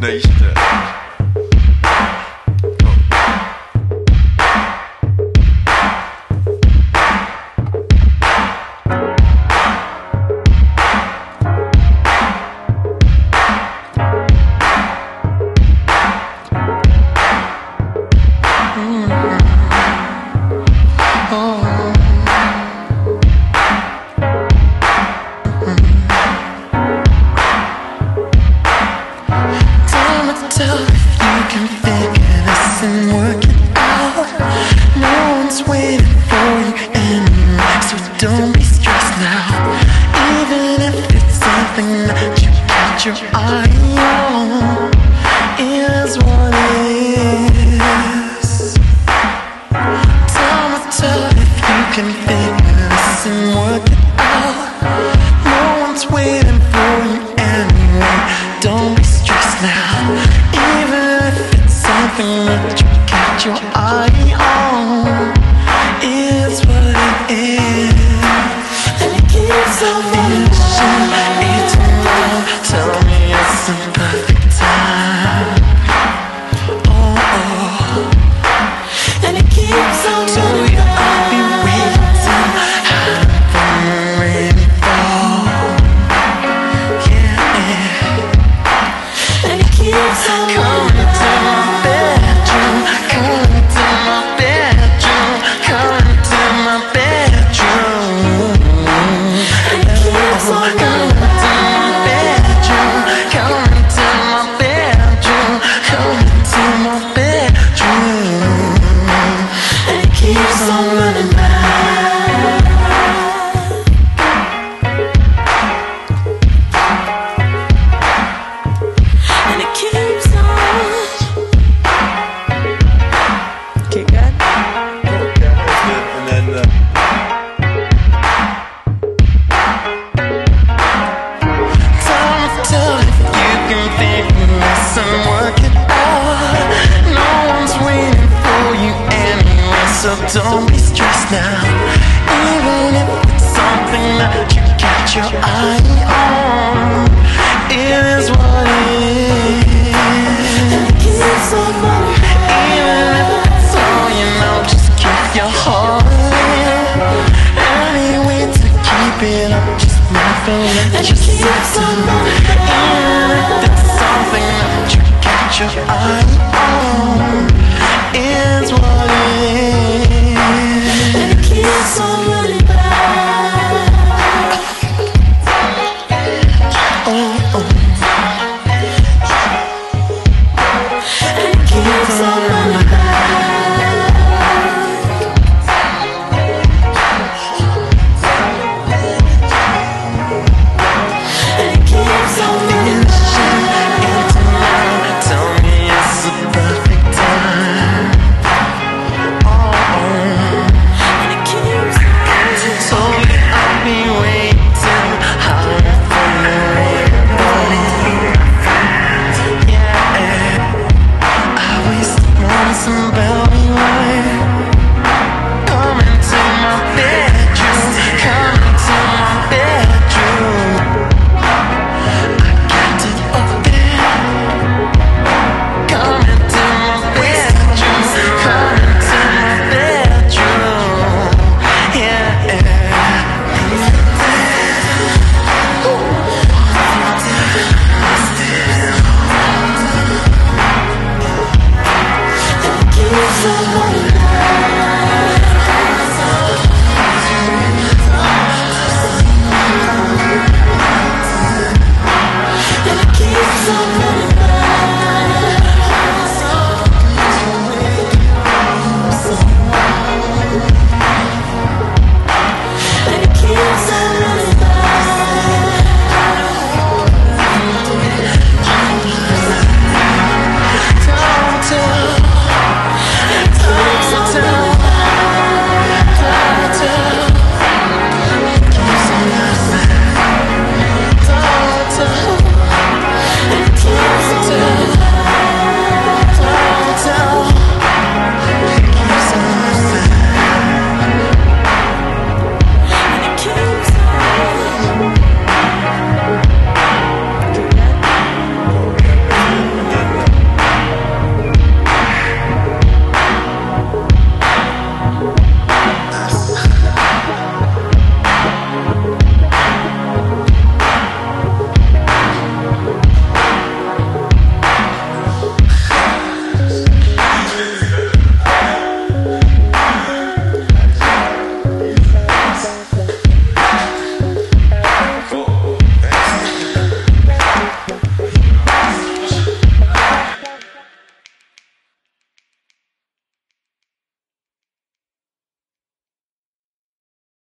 Nation. nothing that you got your eye on is what is. Time will tell if you can figure this and work it out. No one's waiting for you anyway. Don't be stressed now, even if it's something that you catch your eye on. so mistressed now. Even if it's something that you catch your eye on. It is what it is. Even if it's all you know, just keep your heart in. Any way to keep it up, just my feeling. so